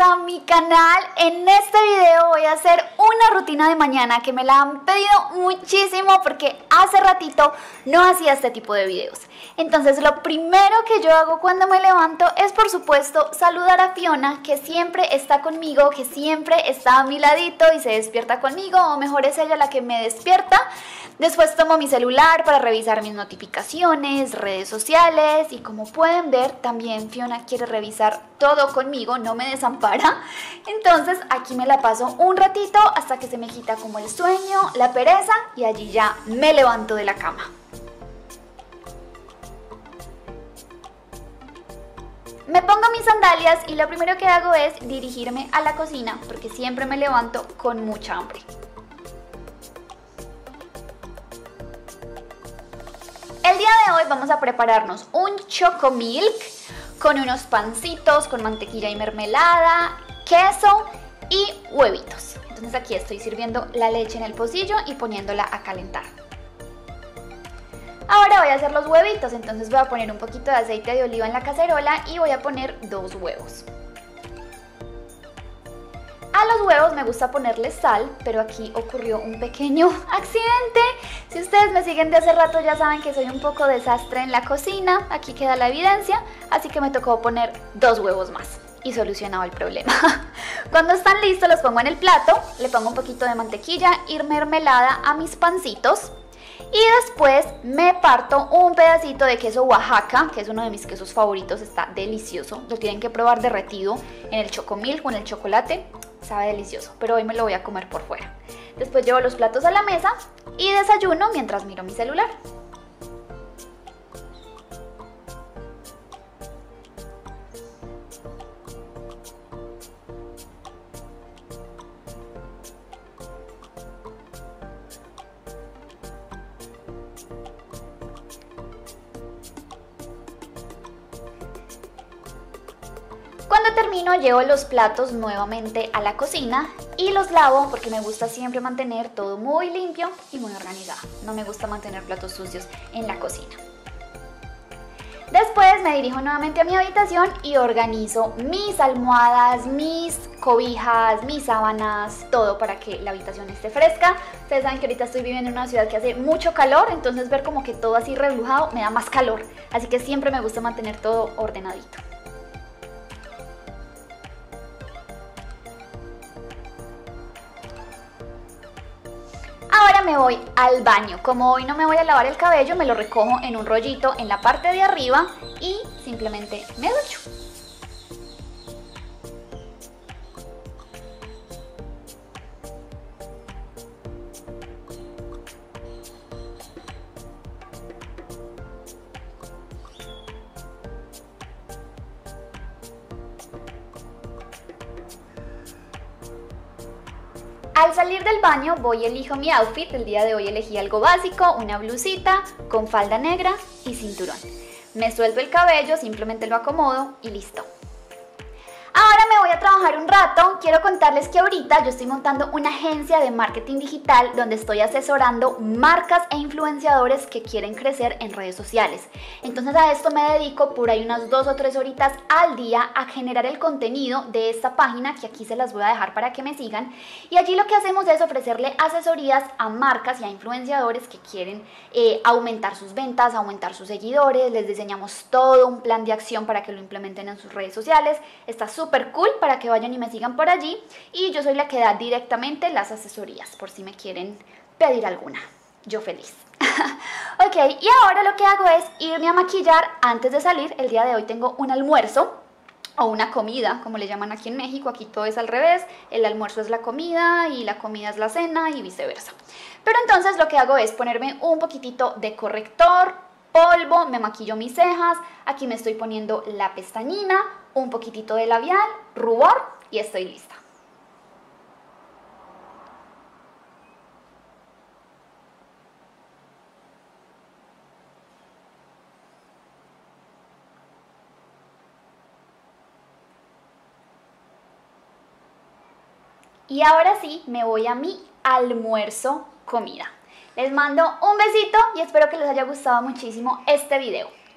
a mi canal. En este video voy a hacer una rutina de mañana que me la han pedido muchísimo porque hace ratito no hacía este tipo de videos. Entonces lo primero que yo hago cuando me levanto es por supuesto saludar a Fiona que siempre está conmigo, que siempre está a mi ladito y se despierta conmigo o mejor es ella la que me despierta. Después tomo mi celular para revisar mis notificaciones, redes sociales y como pueden ver también Fiona quiere revisar todo conmigo, no me desampara. Entonces aquí me la paso un ratito hasta que se me quita como el sueño, la pereza y allí ya me levanto de la cama. Me pongo mis sandalias y lo primero que hago es dirigirme a la cocina porque siempre me levanto con mucha hambre. El día de hoy vamos a prepararnos un chocomilk con unos pancitos, con mantequilla y mermelada, queso y huevitos. Entonces aquí estoy sirviendo la leche en el pocillo y poniéndola a calentar. Voy a hacer los huevitos, entonces voy a poner un poquito de aceite de oliva en la cacerola y voy a poner dos huevos. A los huevos me gusta ponerle sal, pero aquí ocurrió un pequeño accidente. Si ustedes me siguen de hace rato ya saben que soy un poco desastre en la cocina, aquí queda la evidencia, así que me tocó poner dos huevos más y solucionado el problema. Cuando están listos los pongo en el plato, le pongo un poquito de mantequilla y mermelada a mis pancitos. Y después me parto un pedacito de queso Oaxaca, que es uno de mis quesos favoritos, está delicioso. Lo tienen que probar derretido en el chocomil con el chocolate sabe delicioso, pero hoy me lo voy a comer por fuera. Después llevo los platos a la mesa y desayuno mientras miro mi celular. Termino llevo los platos nuevamente a la cocina y los lavo porque me gusta siempre mantener todo muy limpio y muy organizado. No me gusta mantener platos sucios en la cocina. Después me dirijo nuevamente a mi habitación y organizo mis almohadas, mis cobijas, mis sábanas, todo para que la habitación esté fresca. Ustedes saben que ahorita estoy viviendo en una ciudad que hace mucho calor, entonces ver como que todo así reblujado me da más calor. Así que siempre me gusta mantener todo ordenadito. Me voy al baño. Como hoy no me voy a lavar el cabello, me lo recojo en un rollito en la parte de arriba y simplemente me ducho. Al salir del baño voy y elijo mi outfit, el día de hoy elegí algo básico, una blusita con falda negra y cinturón. Me suelto el cabello, simplemente lo acomodo y listo. Ahora me voy a trabajar un rato. Quiero contarles que ahorita yo estoy montando una agencia de marketing digital donde estoy asesorando marcas e influenciadores que quieren crecer en redes sociales. Entonces a esto me dedico por ahí unas dos o tres horitas al día a generar el contenido de esta página que aquí se las voy a dejar para que me sigan. Y allí lo que hacemos es ofrecerle asesorías a marcas y a influenciadores que quieren eh, aumentar sus ventas, aumentar sus seguidores. Les diseñamos todo un plan de acción para que lo implementen en sus redes sociales. Está súper súper cool para que vayan y me sigan por allí. Y yo soy la que da directamente las asesorías, por si me quieren pedir alguna. Yo feliz. ok, y ahora lo que hago es irme a maquillar antes de salir. El día de hoy tengo un almuerzo o una comida, como le llaman aquí en México, aquí todo es al revés, el almuerzo es la comida y la comida es la cena y viceversa. Pero entonces lo que hago es ponerme un poquitito de corrector, polvo, me maquillo mis cejas, aquí me estoy poniendo la pestañina, un poquitito de labial, rubor y estoy lista. Y ahora sí, me voy a mi almuerzo comida. Les mando un besito y espero que les haya gustado muchísimo este video.